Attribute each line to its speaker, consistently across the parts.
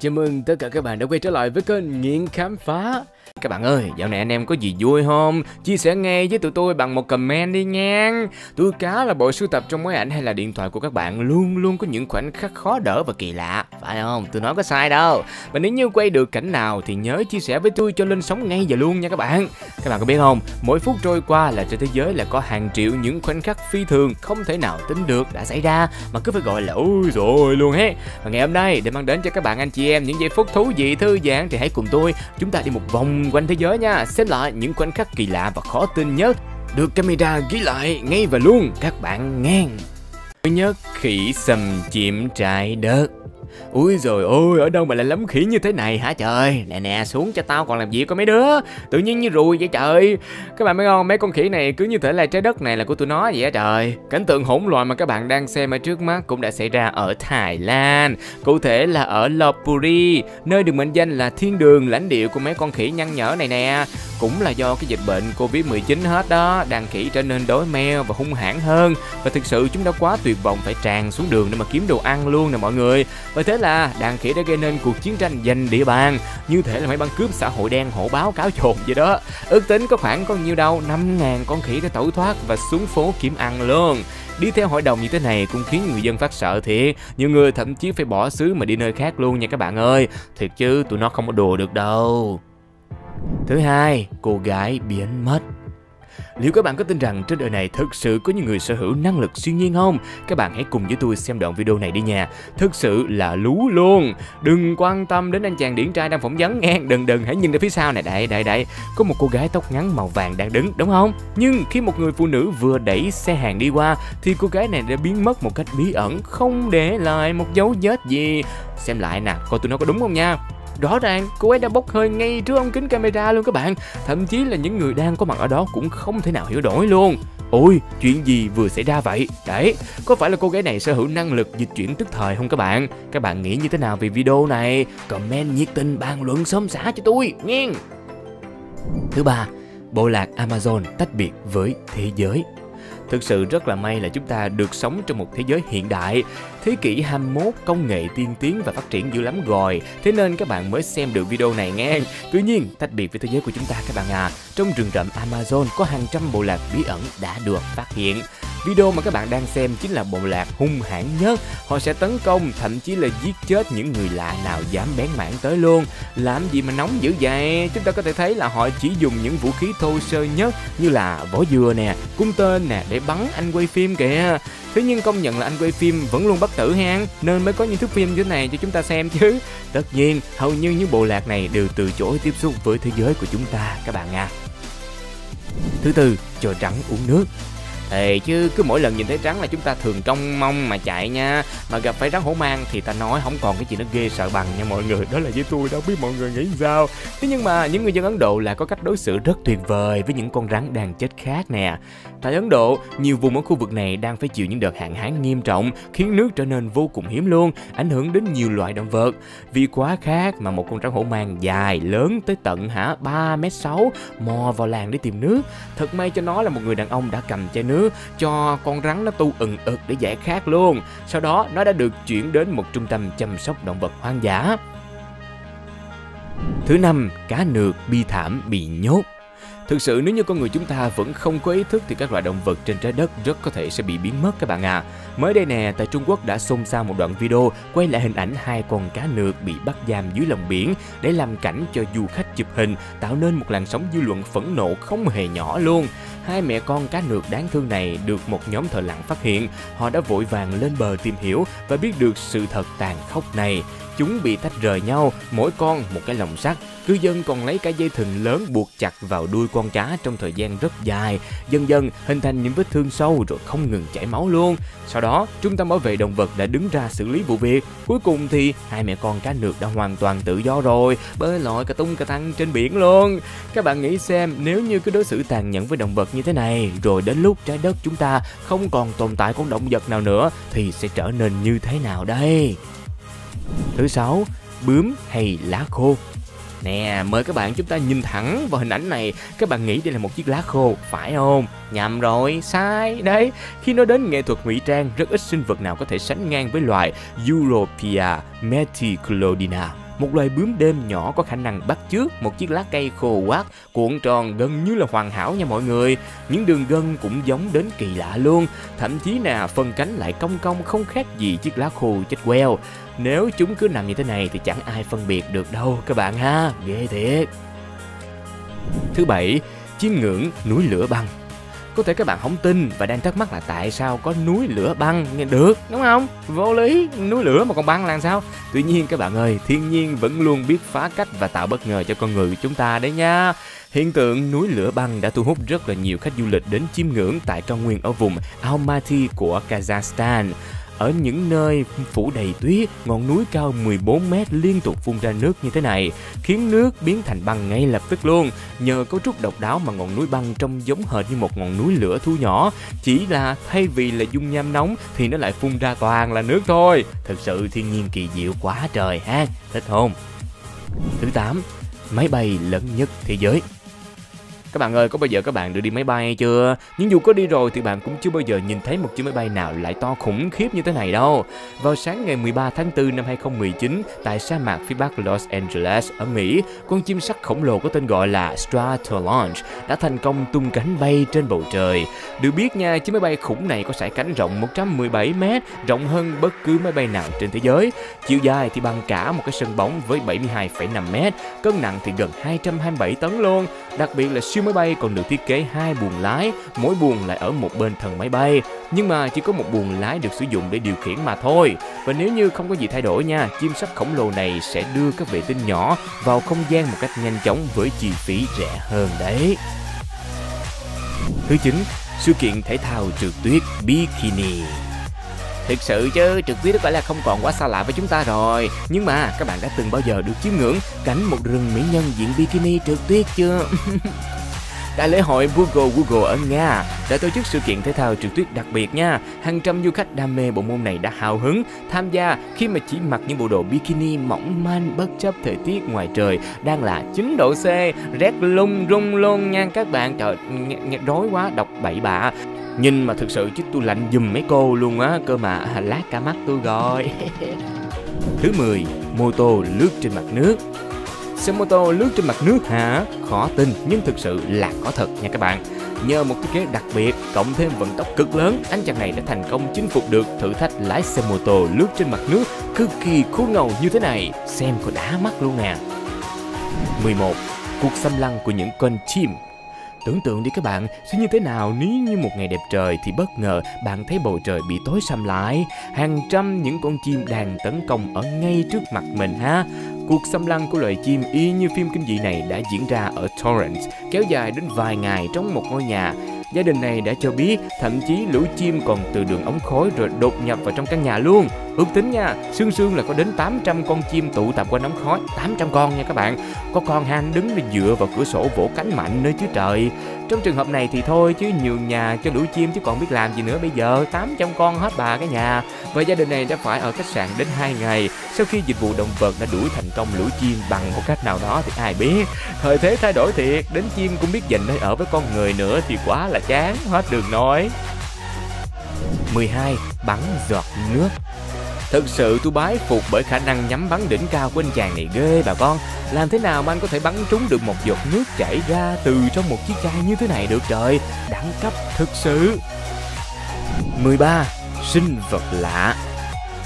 Speaker 1: Chào mừng tất cả các bạn đã quay trở lại với kênh Nghiện Khám Phá. Các bạn ơi, dạo này anh em có gì vui không? Chia sẻ ngay với tụi tôi bằng một comment đi nha Tôi cá là bộ sưu tập trong máy ảnh hay là điện thoại của các bạn Luôn luôn có những khoảnh khắc khó đỡ và kỳ lạ Phải không? Tôi nói có sai đâu Và nếu như quay được cảnh nào thì nhớ chia sẻ với tôi cho lên sóng ngay giờ luôn nha các bạn Các bạn có biết không? Mỗi phút trôi qua là trên thế giới là có hàng triệu những khoảnh khắc phi thường Không thể nào tính được đã xảy ra Mà cứ phải gọi là ôi rồi luôn hết Và ngày hôm nay để mang đến cho các bạn anh chị em những giây phút thú vị thư giãn thì hãy cùng tôi chúng ta đi một vòng quanh thế giới nha. Xem lại những khoảnh khắc kỳ lạ và khó tin nhất được camera ghi lại ngay và luôn. Các bạn nghe nhất khỉ xâm chiếm trái đất. Ui rồi ôi, ở đâu mà lại lắm khỉ như thế này hả trời? Nè nè, xuống cho tao còn làm gì có mấy đứa. Tự nhiên như ruồi vậy trời. Các bạn biết không, mấy con khỉ này cứ như thể là trái đất này là của tụi nó vậy á trời. Cảnh tượng hỗn loạn mà các bạn đang xem ở trước mắt cũng đã xảy ra ở Thái Lan. Cụ thể là ở Lopburi, nơi được mệnh danh là thiên đường lãnh địa của mấy con khỉ nhăn nhở này nè. Cũng là do cái dịch bệnh Covid-19 hết đó, đàn khỉ trở nên đói meo và hung hãn hơn. Và thực sự chúng đã quá tuyệt vọng phải tràn xuống đường để mà kiếm đồ ăn luôn nè mọi người. Và thế là đàn khỉ đã gây nên cuộc chiến tranh giành địa bàn. Như thể là mấy băng cướp xã hội đen hổ báo cáo trộm vậy đó. Ước tính có khoảng có nhiêu đâu 5.000 con khỉ đã tẩu thoát và xuống phố kiếm ăn luôn. Đi theo hội đồng như thế này cũng khiến người dân phát sợ thiệt. Nhiều người thậm chí phải bỏ xứ mà đi nơi khác luôn nha các bạn ơi. Thiệt chứ, tụi nó không có đùa được đâu. Thứ hai, cô gái biến mất. Liệu các bạn có tin rằng trên đời này thực sự có những người sở hữu năng lực siêu nhiên không? Các bạn hãy cùng với tôi xem đoạn video này đi nha. Thực sự là lú luôn. Đừng quan tâm đến anh chàng điển trai đang phỏng vấn nghe. Đừng đừng hãy nhìn ra phía sau này. Đây đây đây. Có một cô gái tóc ngắn màu vàng đang đứng đúng không? Nhưng khi một người phụ nữ vừa đẩy xe hàng đi qua thì cô gái này đã biến mất một cách bí ẩn không để lại một dấu vết gì. Xem lại nè, coi tôi nói có đúng không nha. Rõ ràng cô ấy đã bốc hơi ngay trước ống kính camera luôn các bạn Thậm chí là những người đang có mặt ở đó cũng không thể nào hiểu nổi luôn Ôi, chuyện gì vừa xảy ra vậy? Đấy, có phải là cô gái này sở hữu năng lực dịch chuyển tức thời không các bạn? Các bạn nghĩ như thế nào về video này? Comment nhiệt tình bàn luận xóm xả cho tôi, nghe! Thứ ba, bộ lạc Amazon tách biệt với thế giới Thực sự rất là may là chúng ta được sống trong một thế giới hiện đại. Thế kỷ 21 công nghệ tiên tiến và phát triển dữ lắm rồi. Thế nên các bạn mới xem được video này nghe. Tuy nhiên, tách biệt với thế giới của chúng ta các bạn à, trong rừng rậm Amazon có hàng trăm bộ lạc bí ẩn đã được phát hiện. Video mà các bạn đang xem chính là bộ lạc hung hãn nhất. Họ sẽ tấn công, thậm chí là giết chết những người lạ nào dám bén mảng tới luôn. Làm gì mà nóng dữ vậy? Chúng ta có thể thấy là họ chỉ dùng những vũ khí thô sơ nhất như là vỏ dừa nè, cung tên nè để bắn anh quay phim kìa. Thế nhưng công nhận là anh quay phim vẫn luôn bất tử hang Nên mới có những thước phim như thế này cho chúng ta xem chứ Tất nhiên hầu như những bộ lạc này đều từ chối tiếp xúc với thế giới của chúng ta các bạn à Thứ tư, trò trắng uống nước thề chứ cứ mỗi lần nhìn thấy rắn là chúng ta thường trông mong mà chạy nha. Mà gặp phải rắn hổ mang thì ta nói không còn cái gì nó ghê sợ bằng nha mọi người. Đó là với tôi đâu biết mọi người nghĩ sao. Thế nhưng mà những người dân Ấn Độ là có cách đối xử rất tuyệt vời với những con rắn đang chết khác nè. Tại Ấn Độ, nhiều vùng ở khu vực này đang phải chịu những đợt hạn hán nghiêm trọng Khiến nước trở nên vô cùng hiếm luôn Ảnh hưởng đến nhiều loại động vật. Vì quá khát mà một con rắn hổ mang dài lớn tới tận hả ba m sáu mò vào làng để tìm nước. Thật may cho nó là một người đàn ông đã cầm chai nước nữa cho con rắn nó tu ừng ực để giải khát luôn. Sau đó nó đã được chuyển đến một trung tâm chăm sóc động vật hoang dã. Thứ năm, cá nược bi thảm bị nhốt. Thực sự nếu như con người chúng ta vẫn không có ý thức thì các loài động vật trên trái đất rất có thể sẽ bị biến mất các bạn à. Mới đây nè, tại Trung Quốc đã xôn xao một đoạn video quay lại hình ảnh hai con cá nược bị bắt giam dưới lòng biển để làm cảnh cho du khách chụp hình, tạo nên một làn sóng dư luận phẫn nộ không hề nhỏ luôn. Hai mẹ con cá nược đáng thương này được một nhóm thợ lặn phát hiện. Họ đã vội vàng lên bờ tìm hiểu và biết được sự thật tàn khốc này. Chúng bị tách rời nhau, mỗi con một cái lồng sắt. Cư dân còn lấy cái dây thừng lớn buộc chặt vào đuôi con cá trong thời gian rất dài. Dần dần hình thành những vết thương sâu rồi không ngừng chảy máu luôn. Sau đó, trung tâm bảo vệ động vật đã đứng ra xử lý vụ việc. Cuối cùng thì hai mẹ con cá nược đã hoàn toàn tự do rồi, bơi lội cả tung cả tăng trên biển luôn. Các bạn nghĩ xem nếu như cứ đối xử tàn nhẫn với động vật như thế này, rồi đến lúc trái đất chúng ta không còn tồn tại con động vật nào nữa thì sẽ trở nên như thế nào đây? Thứ sáu, bướm hay lá khô. Nè, mời các bạn chúng ta nhìn thẳng vào hình ảnh này Các bạn nghĩ đây là một chiếc lá khô, phải không? Nhầm rồi, sai Đấy, khi nói đến nghệ thuật ngụy trang Rất ít sinh vật nào có thể sánh ngang với loài Europea meticlodina một loài bướm đêm nhỏ có khả năng bắt chước một chiếc lá cây khô quát, cuộn tròn gần như là hoàn hảo nha mọi người. Những đường gân cũng giống đến kỳ lạ luôn, thậm chí nè phần cánh lại cong cong không khác gì chiếc lá khô chết queo. Nếu chúng cứ nằm như thế này thì chẳng ai phân biệt được đâu các bạn ha, ghê thiệt. Thứ bảy, chiêm ngưỡng núi lửa băng. Có thể các bạn không tin và đang thắc mắc là tại sao có núi lửa băng nghe được đúng không? Vô lý, núi lửa mà còn băng là sao? Tuy nhiên các bạn ơi, thiên nhiên vẫn luôn biết phá cách và tạo bất ngờ cho con người của chúng ta đấy nha. Hiện tượng núi lửa băng đã thu hút rất là nhiều khách du lịch đến chiêm ngưỡng tại cao nguyên ở vùng Almaty của Kazakhstan. Ở những nơi phủ đầy tuyết, ngọn núi cao 14 mét liên tục phun ra nước như thế này, khiến nước biến thành băng ngay lập tức luôn. Nhờ cấu trúc độc đáo mà ngọn núi băng trông giống hệt như một ngọn núi lửa thu nhỏ, chỉ là thay vì là dung nham nóng thì nó lại phun ra toàn là nước thôi. Thực sự thiên nhiên kỳ diệu quá trời ha, thích không? Thứ 8. Máy bay lớn nhất thế giới các bạn ơi, có bao giờ các bạn được đi máy bay chưa? Nhưng dù có đi rồi thì bạn cũng chưa bao giờ nhìn thấy một chiếc máy bay nào lại to khủng khiếp như thế này đâu. Vào sáng ngày 13 tháng 4 năm 2019, tại sa mạc phía bắc Los Angeles ở Mỹ, con chim sắt khổng lồ có tên gọi là Stratolaunch đã thành công tung cánh bay trên bầu trời. Được biết nha, chiếc máy bay khủng này có sải cánh rộng 117 m, rộng hơn bất cứ máy bay nào trên thế giới. Chiều dài thì bằng cả một cái sân bóng với 72,5 m, cân nặng thì gần 227 tấn luôn. Đặc biệt là siêu máy bay còn được thiết kế hai buồng lái, mỗi buồng lại ở một bên thân máy bay. Nhưng mà chỉ có một buồng lái được sử dụng để điều khiển mà thôi. Và nếu như không có gì thay đổi nha, chim sắt khổng lồ này sẽ đưa các vệ tinh nhỏ vào không gian một cách nhanh chóng với chi phí rẻ hơn đấy. Thứ chín, sự kiện thể thao trượt tuyết bikini. Thực sự chứ trực tuyết có phải là không còn quá xa lạ với chúng ta rồi Nhưng mà các bạn đã từng bao giờ được chiêm ngưỡng cảnh một rừng mỹ nhân diện bikini trượt tuyết chưa? đại lễ hội Google Google ở Nga đã tổ chức sự kiện thể thao trượt tuyết đặc biệt nha. Hàng trăm du khách đam mê bộ môn này đã hào hứng tham gia khi mà chỉ mặc những bộ đồ bikini mỏng manh bất chấp thời tiết ngoài trời đang là 9 độ C, rét lung rung luôn nha các bạn. Trời, nghe, nghe rối quá, đọc bậy bạ. Nhìn mà thực sự chứ tôi lạnh dùm mấy cô luôn á, cơ mà lát cả mắt tôi rồi. Thứ 10, mô tô lướt trên mặt nước. Xe mô tô lướt trên mặt nước hả? Khó tin nhưng thực sự là có thật nha các bạn. Nhờ một thiết kế đặc biệt cộng thêm vận tốc cực lớn, anh chàng này đã thành công chinh phục được thử thách lái xe mô tô lướt trên mặt nước cực kỳ khô ngầu như thế này. Xem có đá mắt luôn nè. 11. Cuộc xâm lăng của những con chim Tưởng tượng đi các bạn, sẽ như thế nào nếu như một ngày đẹp trời thì bất ngờ bạn thấy bầu trời bị tối sầm lại, hàng trăm những con chim đang tấn công ở ngay trước mặt mình ha. Cuộc xâm lăng của loài chim y như phim kinh dị này đã diễn ra ở Torrance, kéo dài đến vài ngày trong một ngôi nhà. Gia đình này đã cho biết thậm chí lũ chim còn từ đường ống khói rồi đột nhập vào trong căn nhà luôn. Ước tính nha, xương xương là có đến 800 con chim tụ tập quanh ống khói, 800 con nha các bạn. Có con Han đứng để dựa vào cửa sổ vỗ cánh mạnh nơi chứ trời. Trong trường hợp này thì thôi chứ nhường nhà cho lũ chim chứ còn biết làm gì nữa. Bây giờ 800 con hết bà cái nhà. Và gia đình này đã phải ở khách sạn đến 2 ngày. Sau khi dịch vụ động vật đã đuổi thành công lũ chim bằng một cách nào đó thì ai biết. Thời thế thay đổi thiệt, đến chim cũng biết dành nơi ở với con người nữa thì quá là chán, hết đường nói. 12. Bắn giọt nước. Thực sự tôi bái phục bởi khả năng nhắm bắn đỉnh cao của anh chàng này ghê bà con. Làm thế nào mà anh có thể bắn trúng được một giọt nước chảy ra từ trong một chiếc chai như thế này được trời? Đẳng cấp thực sự. 13. Sinh vật lạ.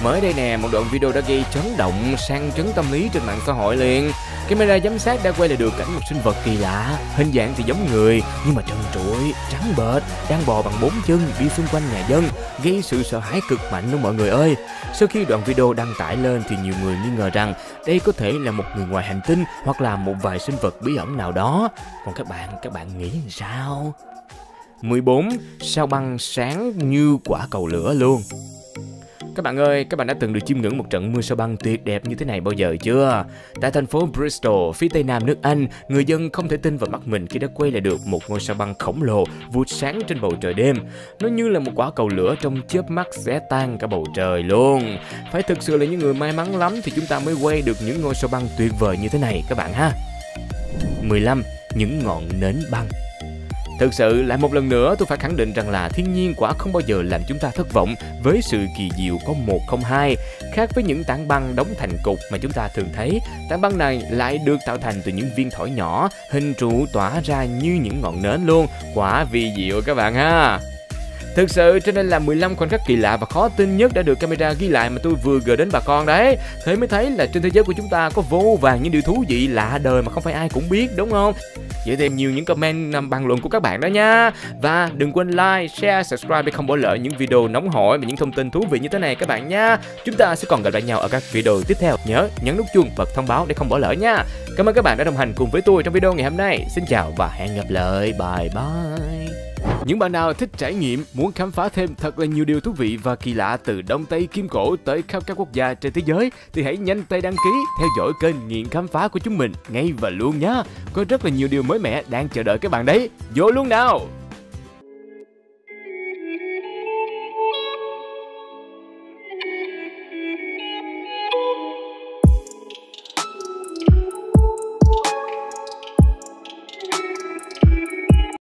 Speaker 1: Mới đây nè, một đoạn video đã gây chấn động, sang chấn tâm lý trên mạng xã hội liền. Camera giám sát đã quay lại được cảnh một sinh vật kỳ lạ, hình dạng thì giống người, nhưng mà trần trụi, trắng bệch, đang bò bằng bốn chân đi xung quanh nhà dân, gây sự sợ hãi cực mạnh luôn mọi người ơi. Sau khi đoạn video đăng tải lên thì nhiều người nghi ngờ rằng đây có thể là một người ngoài hành tinh hoặc là một vài sinh vật bí ẩn nào đó. Còn các bạn, các bạn nghĩ sao? 14. Sao băng sáng như quả cầu lửa luôn các bạn ơi, các bạn đã từng được chiêm ngưỡng một trận mưa sao băng tuyệt đẹp như thế này bao giờ chưa? Tại thành phố Bristol, phía tây nam nước Anh, người dân không thể tin vào mắt mình khi đã quay lại được một ngôi sao băng khổng lồ vụt sáng trên bầu trời đêm. Nó như là một quả cầu lửa trong chớp mắt xé tan cả bầu trời luôn. Phải thực sự là những người may mắn lắm thì chúng ta mới quay được những ngôi sao băng tuyệt vời như thế này các bạn ha. 15. Những ngọn nến băng Thực sự lại một lần nữa tôi phải khẳng định rằng là thiên nhiên quả không bao giờ làm chúng ta thất vọng với sự kỳ diệu có một không hai. Khác với những tảng băng đóng thành cục mà chúng ta thường thấy, tảng băng này lại được tạo thành từ những viên thỏi nhỏ, hình trụ tỏa ra như những ngọn nến luôn. Quả vi diệu các bạn ha. Thực sự cho nên là 15 khoảnh khắc kỳ lạ và khó tin nhất đã được camera ghi lại mà tôi vừa gửi đến bà con đấy. Thế mới thấy là trên thế giới của chúng ta có vô vàng những điều thú vị lạ đời mà không phải ai cũng biết đúng không? Vậy thêm nhiều những comment um, bàn luận của các bạn đó nha. Và đừng quên like, share, subscribe để không bỏ lỡ những video nóng hổi và những thông tin thú vị như thế này các bạn nha. Chúng ta sẽ còn gặp lại nhau ở các video tiếp theo. Nhớ nhấn nút chuông bật thông báo để không bỏ lỡ nha. Cảm ơn các bạn đã đồng hành cùng với tôi trong video ngày hôm nay. Xin chào và hẹn gặp lại. Bye bye. Những bạn nào thích trải nghiệm, muốn khám phá thêm thật là nhiều điều thú vị và kỳ lạ từ Đông Tây Kim Cổ tới khắp các quốc gia trên thế giới thì hãy nhanh tay đăng ký, theo dõi kênh Nghiện Khám Phá của chúng mình ngay và luôn nhé. Có rất là nhiều điều mới mẻ đang chờ đợi các bạn đấy. Vô luôn nào!